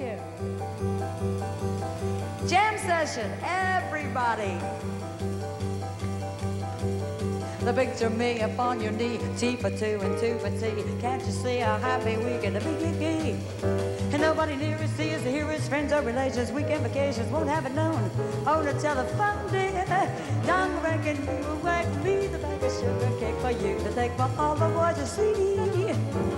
You. Jam session, everybody. The picture me up on your knee, tea for two and two for tea. Can't you see how happy we can be? And nobody near us sees, hear us, friends or relations, weekend vacations, won't have it known. On the telephone, dear, don't reckon you wake me the bag of sugar cake for you to take for all the boys to see.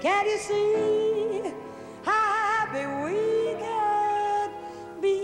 Can't you see how happy we can be?